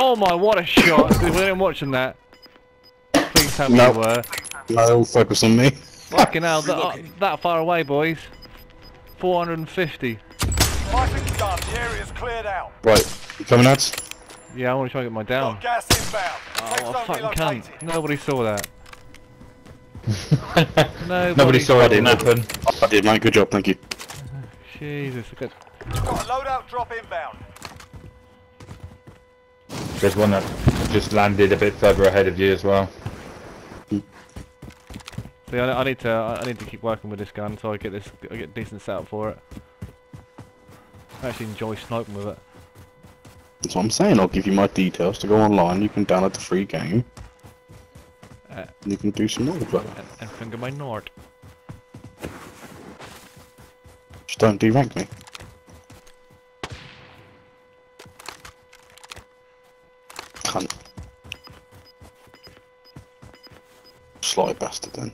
Oh my, what a shot! We weren't watching that, please tell me No. you were. No, focus on me. Fucking hell, that, uh, that far away, boys. 450. Fighting's done. The area's cleared out. Right, you coming lads? Yeah, I want to try and get my down. Got gas inbound. Safe Oh, zone fucking relocated. cunt. Nobody saw that. Nobody, Nobody saw it didn't that. happen. I did, mate. Good job, thank you. Jesus, look at Got a loadout drop inbound. There's one that just landed a bit further ahead of you as well. See, I, I need to, I need to keep working with this gun so I get this, I get decent setup for it. I actually enjoy sniping with it. That's what I'm saying. I'll give you my details to go online. You can download the free game. Uh, you can do some more with it. and, and finger my Nord. Just don't derank me. Sly bastard then.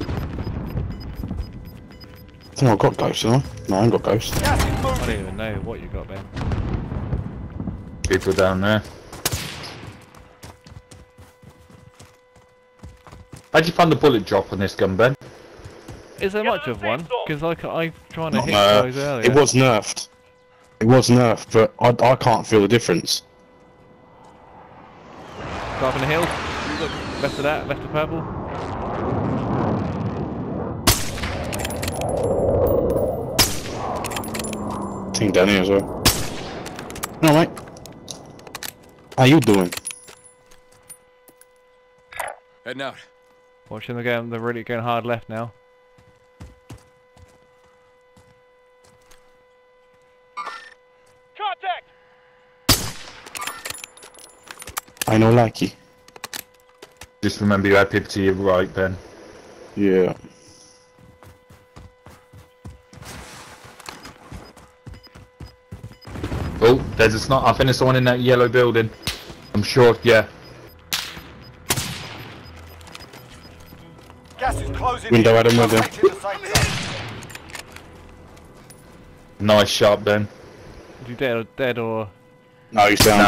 I think I've got ghosts, have I? No, I ain't got ghosts. I don't even know what you got, Ben. People down there. How'd you find the bullet drop on this gun, Ben? Is there much of one? Because I, I'm trying to Not hit no. guys earlier. It was nerfed. It was nerfed, but I, I can't feel the difference. Go up in the hills. Look, left of that, left of purple. Team down here as well. No, mate. How you doing? Heading out. Watching the game, they're really going hard left now. Contact. I know like you. Just remember you had people to your right, Ben. Yeah. Oh, there's a sniper. I think there's someone in that yellow building. I'm sure, yeah. Gas is closing Window, in. Adam, window. Locating the safe zone. Nice shot, Ben. Is he dead or dead or No, he's down.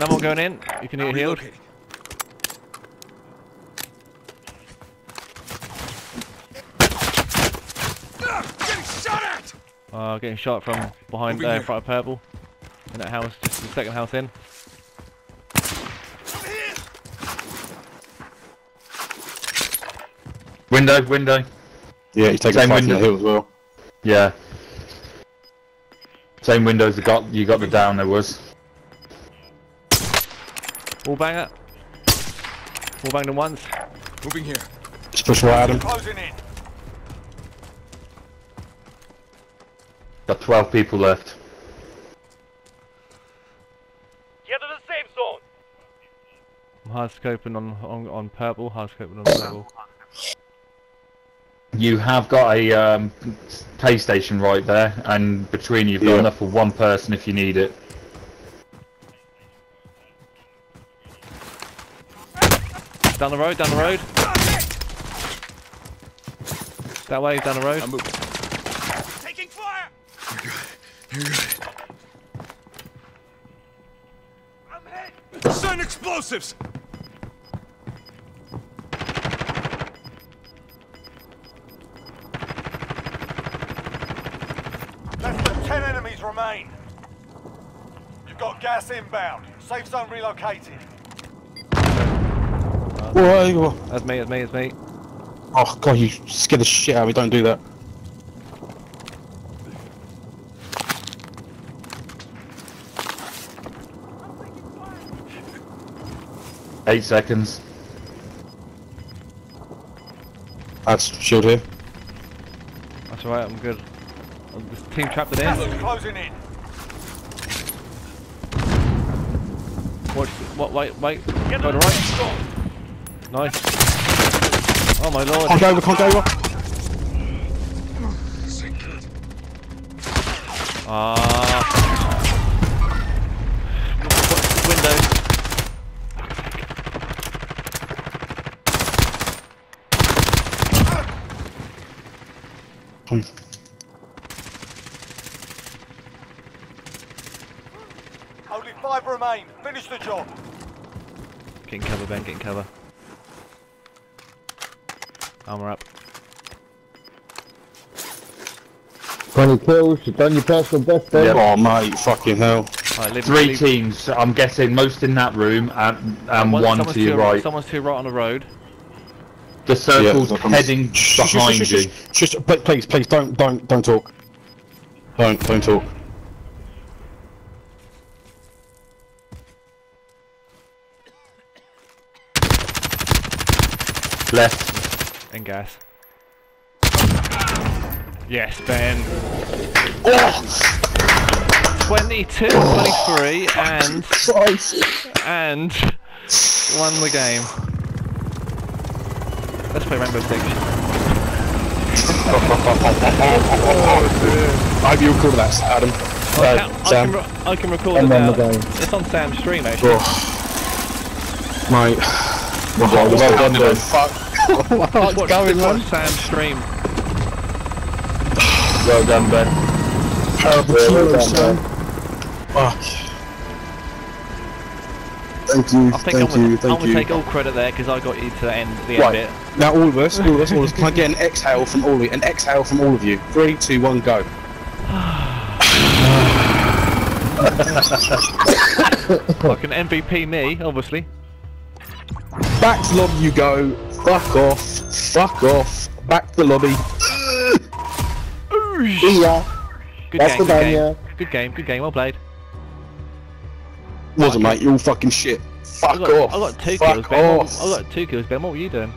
No. no one going in? You can get healed. Relocating. Ah, Getting shot at! Uh, getting shot from behind Moving there in front of purple. In that house, just the second house in. Window, window. Yeah, he's taking Same a fight from the window. hill as well. Yeah. Same windows that got you got the down there was. Wall banger. Wall banged him once. Moving here. Just push right at him. Closing in. Got 12 people left. Get to the safe zone. I'm hard scoping on, on on purple. Hard scoping on purple. You have got a um, pay station right there, and between you, you've got Yeah. enough for one person if you need it. Down the road. Down the road. That way. Down the road. I'm moving. Taking fire. You're good. You're good. I'm hit. Send explosives! Less than ten enemies remain. You've got gas inbound. Safe zone relocated. Whoa, That's me. That's me. That's me. Oh god, you scared the shit out of me. Don't do that. Eight seconds. That's shield here. That's alright. I'm good. Oh, This team trapped it in. closing in. Watch. What? Wait. Wait. Get Go to to right. Nice. Oh my lord. Can't go over, can't go over. Ah. Window. Hmm. Only five remain. Finish the job. Getting cover, Ben, getting cover. Armor up. 20 kills, you've done your personal best then. Yep. Oh, mate, fucking hell. Alright, leave Three leave- teams. I'm guessing most in that room and, and one- one to your your- right. Someone's to your right on the road. The circle's Yeah, heading Shh, behind shh, you. shh, pl- Please, please, don't, don't, don't talk. Don't, don't talk. Left. And gas. Yes, Ben. Oh, 22, 23, and and won the game. Let's play Rainbow Six. I hope you record that, Adam. I Uh, I, Sam. can I can record And it now. the game. It's on Sam's stream actually. Oh. Mate. Well, well done, Ben. Fuck. Just watch, What's going on? watch Sam's stream. Well done, Ben. Terrible Well kilo, done, son. Fuck. Thank you, I think thank I'm you, gonna, I'm gonna you. take all credit there because I got you to the end the end Right. bit. Now all of us, all of us, all of us, can I get an exhale from all of you? An exhale from all of you. Three, two, one, go. An MVP me, obviously. Back to the lobby you go. Fuck off. Fuck off. Back to the lobby. Good That's game, good game. Good game, good game, well played. Wasn't mate, you're all fucking shit. I Fuck got, off. I got two Fuck kills, Ben. Off. I got two kills, Ben. What were you doing?